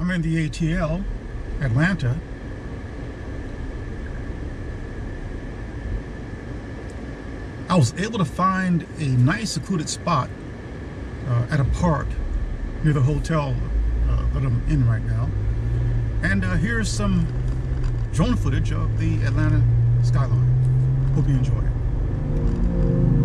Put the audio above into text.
I'm in the ATL, Atlanta. I was able to find a nice secluded spot uh, at a park near the hotel uh, that I'm in right now. And uh, here's some drone footage of the Atlanta skyline. Hope you enjoy it.